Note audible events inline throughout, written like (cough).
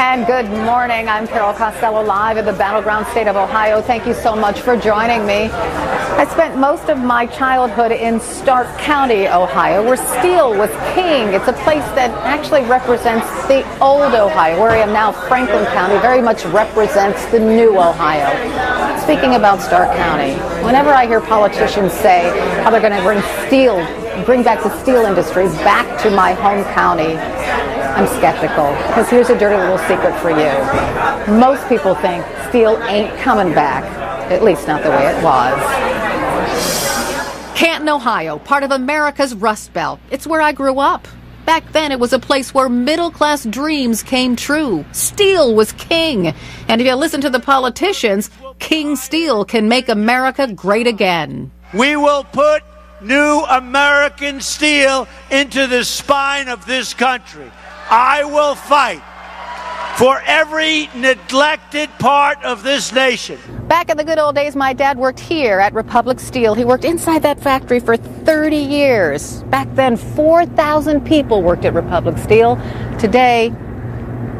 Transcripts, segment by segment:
And good morning. I'm Carol Costello live in the battleground state of Ohio. Thank you so much for joining me. I spent most of my childhood in Stark County, Ohio, where steel was king. It's a place that actually represents the old Ohio. Where I am now, Franklin County, very much represents the new Ohio. Speaking about Stark County, whenever I hear politicians say how they're going to bring steel, bring back the steel industry back to my home county, I'm skeptical because here's a dirty little secret for you. Most people think steel ain't coming back, at least not the way it was. Canton, Ohio, part of America's Rust Belt. It's where I grew up. Back then, it was a place where middle class dreams came true. Steel was king. And if you listen to the politicians, King Steel can make America great again. We will put new American steel into the spine of this country. I will fight for every neglected part of this nation. Back in the good old days, my dad worked here at Republic Steel. He worked inside that factory for 30 years. Back then, 4,000 people worked at Republic Steel. Today,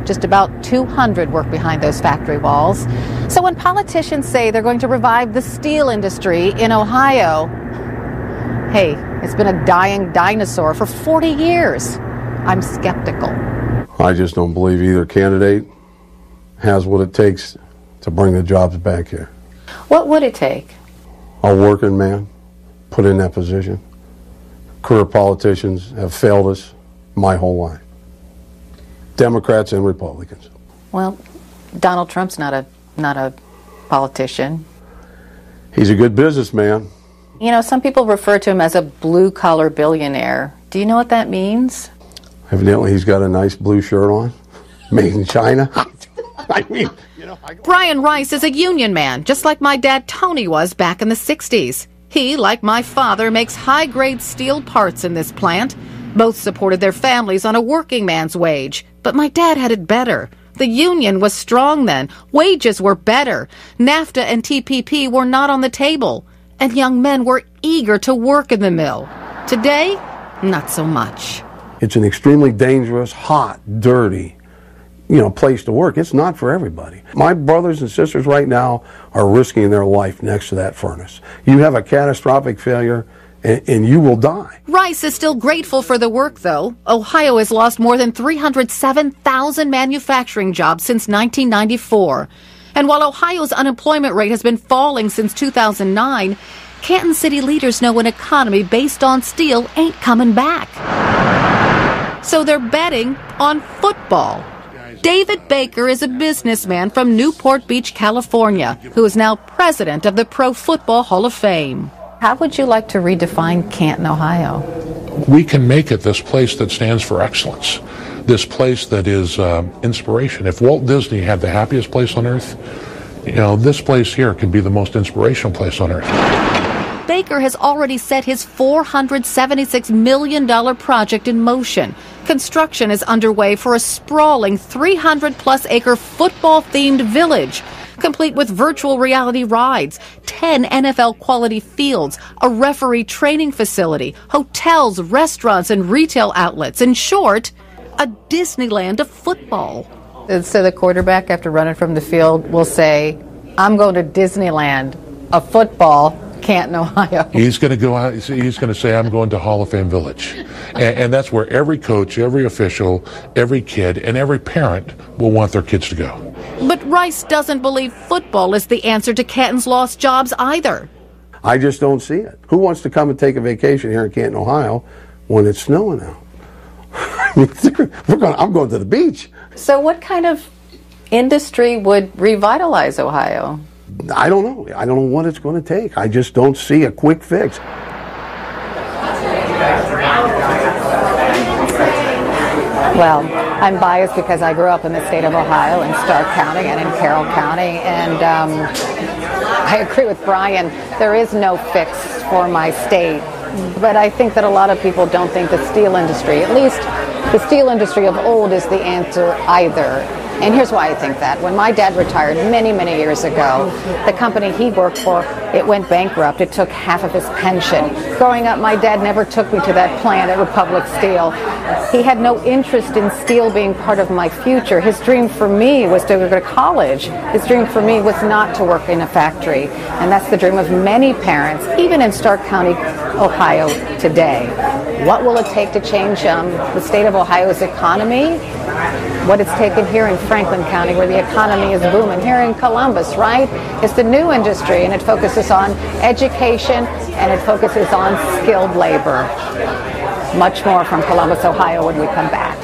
just about 200 work behind those factory walls. So when politicians say they're going to revive the steel industry in Ohio, hey, it's been a dying dinosaur for 40 years. I'm skeptical. I just don't believe either candidate has what it takes to bring the jobs back here. What would it take? A working man put in that position. Career politicians have failed us my whole life. Democrats and Republicans. Well, Donald Trump's not a not a politician. He's a good businessman. You know, some people refer to him as a blue collar billionaire. Do you know what that means? Evidently, he's got a nice blue shirt on, made in China. (laughs) I mean, you know. I Brian Rice is a union man, just like my dad Tony was back in the 60s. He, like my father, makes high grade steel parts in this plant. Both supported their families on a working man's wage, but my dad had it better. The union was strong then. Wages were better. NAFTA and TPP were not on the table. And young men were eager to work in the mill. Today, not so much. It's an extremely dangerous, hot, dirty, you know, place to work. It's not for everybody. My brothers and sisters right now are risking their life next to that furnace. You have a catastrophic failure and, and you will die. Rice is still grateful for the work, though. Ohio has lost more than 307,000 manufacturing jobs since 1994. And while Ohio's unemployment rate has been falling since 2009, Canton City leaders know an economy based on steel ain't coming back. So they're betting on football. David Baker is a businessman from Newport Beach, California, who is now president of the Pro Football Hall of Fame. How would you like to redefine Canton, Ohio? We can make it this place that stands for excellence, this place that is uh, inspiration. If Walt Disney had the happiest place on earth, you know, this place here can be the most inspirational place on earth. Baker has already set his $476 million project in motion. Construction is underway for a sprawling 300 plus acre football themed village, complete with virtual reality rides, 10 NFL quality fields, a referee training facility, hotels, restaurants, and retail outlets. In short, a Disneyland of football. So the quarterback, after running from the field, will say, I'm going to Disneyland, a football, Canton, Ohio. He's going to go out. He's going to say, "I'm going to Hall of Fame Village," and, and, that's where every coach, every official, every kid, and every parent will want their kids to go. But Rice doesn't believe football is the answer to Canton's lost jobs either. I just don't see it. Who wants to come and take a vacation here in Canton, Ohio, when it's snowing out? (laughs) We're going. I'm going to the beach. So, what kind of industry would revitalize Ohio? I don't know. I don't know what it's going to take. I just don't see a quick fix. Well, I'm biased because I grew up in the state of Ohio in Stark County and in Carroll County, and um, I agree with Brian. There is no fix for my state, but I think that a lot of people don't think the steel industry, at least the steel industry of old, is the answer either. And here's why I think that. When my dad retired many, many years ago, the company he worked for, it went bankrupt. It took half of his pension. Growing up, my dad never took me to that plant at Republic Steel. He had no interest in steel being part of my future. His dream for me was to go to college. His dream for me was not to work in a factory. And that's the dream of many parents, even in Stark County, Ohio today. What will it take to change um, the state of Ohio's economy? What it's taken here in Franklin County, where the economy is booming. Here in Columbus, right? It's the new industry, and it focuses on education and it focuses on skilled labor. Much more from Columbus, Ohio when we come back.